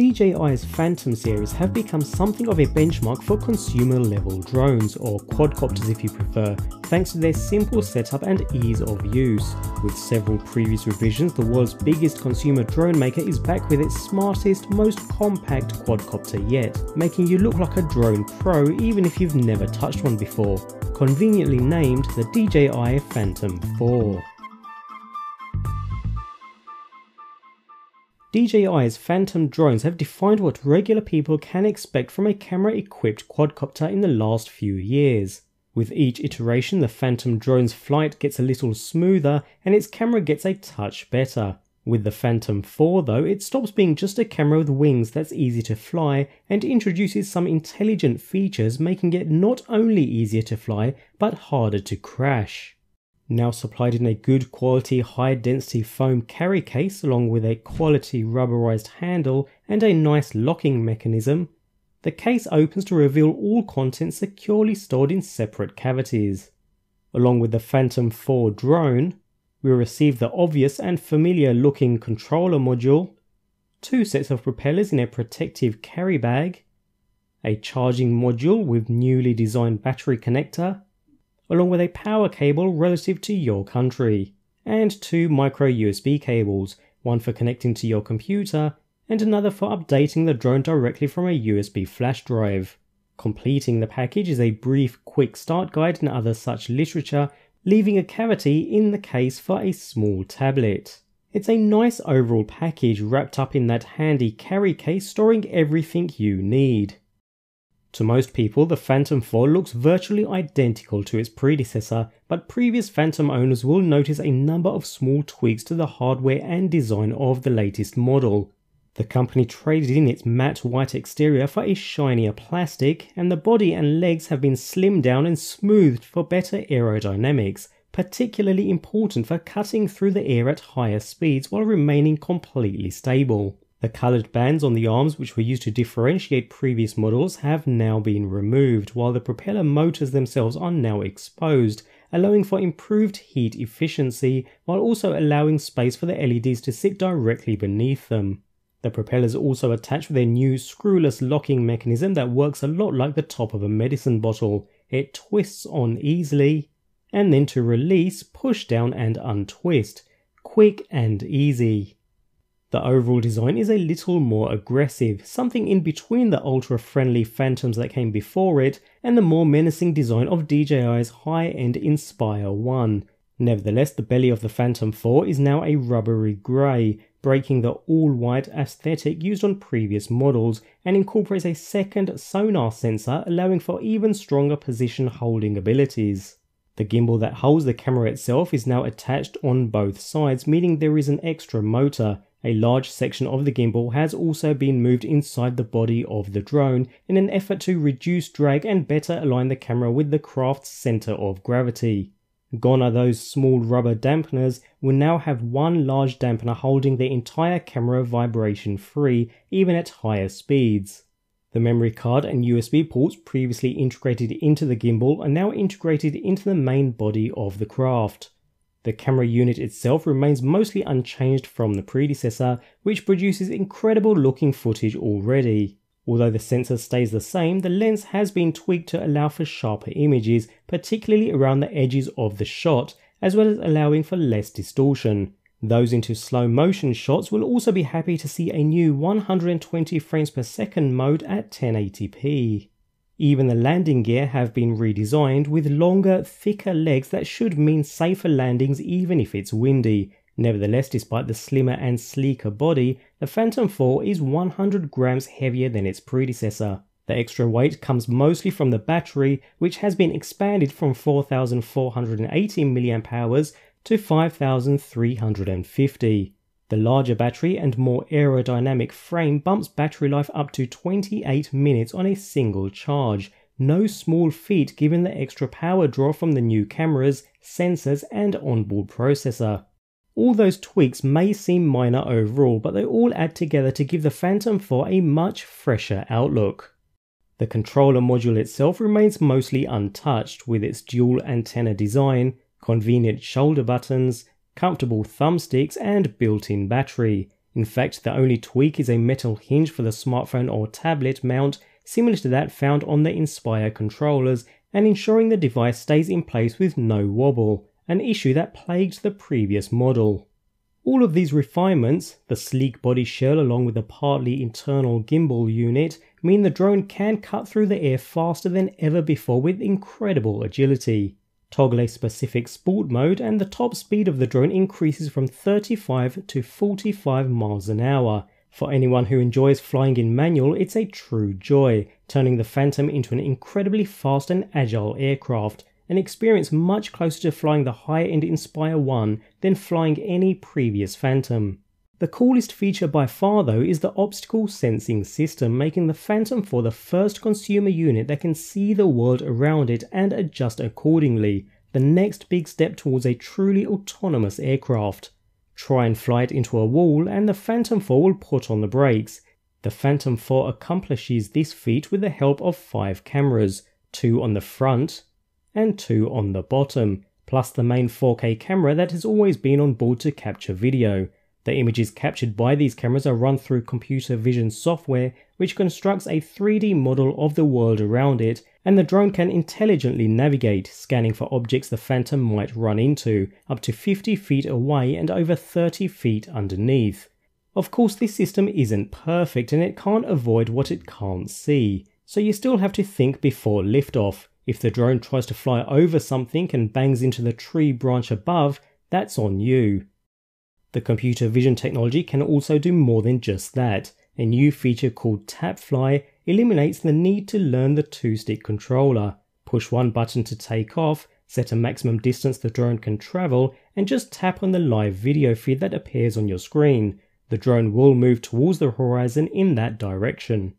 DJI's Phantom series have become something of a benchmark for consumer level drones, or quadcopters if you prefer, thanks to their simple setup and ease of use. With several previous revisions, the world's biggest consumer drone maker is back with its smartest, most compact quadcopter yet, making you look like a drone pro even if you've never touched one before, conveniently named the DJI Phantom 4. DJI's Phantom drones have defined what regular people can expect from a camera equipped quadcopter in the last few years. With each iteration, the Phantom drone's flight gets a little smoother and its camera gets a touch better. With the Phantom 4 though, it stops being just a camera with wings that's easy to fly and introduces some intelligent features making it not only easier to fly, but harder to crash. Now supplied in a good quality high density foam carry case along with a quality rubberized handle and a nice locking mechanism, the case opens to reveal all contents securely stored in separate cavities. Along with the Phantom 4 drone, we receive the obvious and familiar looking controller module, two sets of propellers in a protective carry bag, a charging module with newly designed battery connector, along with a power cable relative to your country, and two micro USB cables, one for connecting to your computer and another for updating the drone directly from a USB flash drive. Completing the package is a brief quick start guide and other such literature, leaving a cavity in the case for a small tablet. It's a nice overall package wrapped up in that handy carry case storing everything you need. To most people, the Phantom 4 looks virtually identical to its predecessor, but previous Phantom owners will notice a number of small tweaks to the hardware and design of the latest model. The company traded in its matte white exterior for a shinier plastic, and the body and legs have been slimmed down and smoothed for better aerodynamics, particularly important for cutting through the air at higher speeds while remaining completely stable. The coloured bands on the arms which were used to differentiate previous models have now been removed, while the propeller motors themselves are now exposed, allowing for improved heat efficiency while also allowing space for the LEDs to sit directly beneath them. The propellers also attached with a new screwless locking mechanism that works a lot like the top of a medicine bottle. It twists on easily, and then to release, push down and untwist. Quick and easy. The overall design is a little more aggressive, something in between the ultra-friendly Phantoms that came before it and the more menacing design of DJI's high-end Inspire 1. Nevertheless, the belly of the Phantom 4 is now a rubbery grey, breaking the all-white aesthetic used on previous models, and incorporates a second sonar sensor allowing for even stronger position holding abilities. The gimbal that holds the camera itself is now attached on both sides, meaning there is an extra motor, a large section of the gimbal has also been moved inside the body of the drone in an effort to reduce drag and better align the camera with the craft's center of gravity. Gone are those small rubber dampeners, we now have one large dampener holding the entire camera vibration free, even at higher speeds. The memory card and USB ports previously integrated into the gimbal are now integrated into the main body of the craft. The camera unit itself remains mostly unchanged from the predecessor, which produces incredible looking footage already. Although the sensor stays the same, the lens has been tweaked to allow for sharper images, particularly around the edges of the shot, as well as allowing for less distortion. Those into slow motion shots will also be happy to see a new 120 frames per second mode at 1080p. Even the landing gear have been redesigned with longer, thicker legs that should mean safer landings even if it's windy. Nevertheless, despite the slimmer and sleeker body, the Phantom 4 is 100 grams heavier than its predecessor. The extra weight comes mostly from the battery, which has been expanded from 4480 mAh to 5350. The larger battery and more aerodynamic frame bumps battery life up to 28 minutes on a single charge. No small feat given the extra power draw from the new cameras, sensors, and onboard processor. All those tweaks may seem minor overall, but they all add together to give the Phantom 4 a much fresher outlook. The controller module itself remains mostly untouched with its dual antenna design, convenient shoulder buttons, comfortable thumbsticks, and built in battery. In fact, the only tweak is a metal hinge for the smartphone or tablet mount similar to that found on the Inspire controllers and ensuring the device stays in place with no wobble, an issue that plagued the previous model. All of these refinements, the sleek body shell along with the partly internal gimbal unit, mean the drone can cut through the air faster than ever before with incredible agility. Toggle a specific sport mode and the top speed of the drone increases from 35 to 45 miles an hour. For anyone who enjoys flying in manual, it's a true joy, turning the Phantom into an incredibly fast and agile aircraft, an experience much closer to flying the higher-end Inspire 1 than flying any previous Phantom. The coolest feature by far though is the obstacle sensing system, making the Phantom 4 the first consumer unit that can see the world around it and adjust accordingly, the next big step towards a truly autonomous aircraft. Try and fly it into a wall and the Phantom 4 will put on the brakes. The Phantom 4 accomplishes this feat with the help of 5 cameras, 2 on the front and 2 on the bottom, plus the main 4K camera that has always been on board to capture video. The images captured by these cameras are run through computer vision software, which constructs a 3D model of the world around it, and the drone can intelligently navigate, scanning for objects the Phantom might run into, up to 50 feet away and over 30 feet underneath. Of course, this system isn't perfect and it can't avoid what it can't see, so you still have to think before liftoff. If the drone tries to fly over something and bangs into the tree branch above, that's on you. The computer vision technology can also do more than just that. A new feature called Tap Fly eliminates the need to learn the two stick controller. Push one button to take off, set a maximum distance the drone can travel, and just tap on the live video feed that appears on your screen. The drone will move towards the horizon in that direction.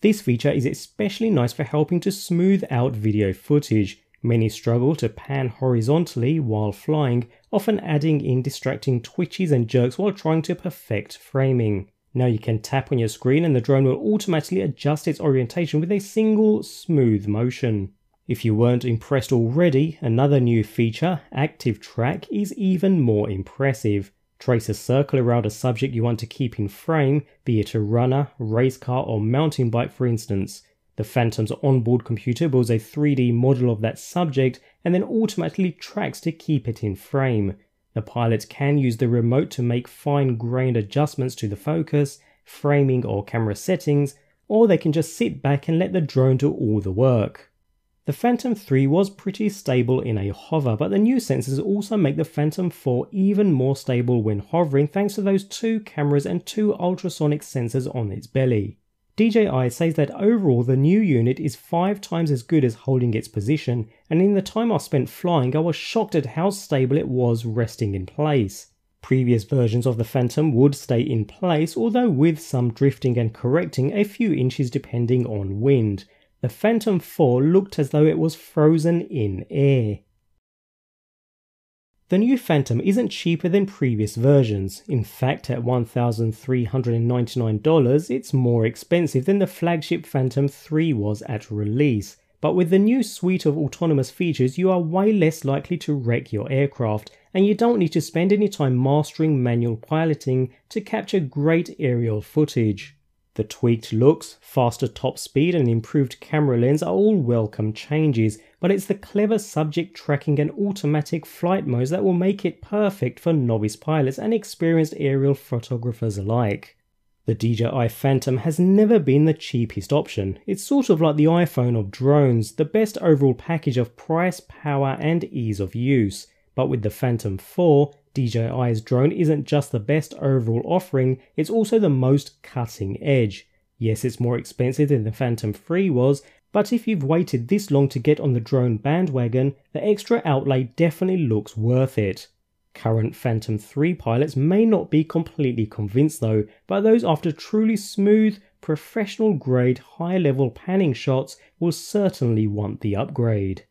This feature is especially nice for helping to smooth out video footage. Many struggle to pan horizontally while flying, often adding in distracting twitches and jerks while trying to perfect framing. Now you can tap on your screen and the drone will automatically adjust its orientation with a single smooth motion. If you weren't impressed already, another new feature, Active Track, is even more impressive. Trace a circle around a subject you want to keep in frame, be it a runner, race car, or mountain bike for instance. The Phantom's onboard computer builds a 3D model of that subject and then automatically tracks to keep it in frame. The pilot can use the remote to make fine grained adjustments to the focus, framing, or camera settings, or they can just sit back and let the drone do all the work. The Phantom 3 was pretty stable in a hover, but the new sensors also make the Phantom 4 even more stable when hovering thanks to those two cameras and two ultrasonic sensors on its belly. DJI says that overall the new unit is 5 times as good as holding its position, and in the time I spent flying I was shocked at how stable it was resting in place. Previous versions of the Phantom would stay in place, although with some drifting and correcting a few inches depending on wind. The Phantom 4 looked as though it was frozen in air. The new Phantom isn't cheaper than previous versions. In fact, at $1,399, it's more expensive than the flagship Phantom 3 was at release. But with the new suite of autonomous features, you are way less likely to wreck your aircraft, and you don't need to spend any time mastering manual piloting to capture great aerial footage. The tweaked looks, faster top speed, and improved camera lens are all welcome changes, but it's the clever subject tracking and automatic flight modes that will make it perfect for novice pilots and experienced aerial photographers alike. The DJI Phantom has never been the cheapest option. It's sort of like the iPhone of drones, the best overall package of price, power, and ease of use. But with the Phantom 4, DJI's drone isn't just the best overall offering, it's also the most cutting edge. Yes, it's more expensive than the Phantom 3 was, but if you've waited this long to get on the drone bandwagon, the extra outlay definitely looks worth it. Current Phantom 3 pilots may not be completely convinced though, but those after truly smooth, professional grade, high level panning shots will certainly want the upgrade.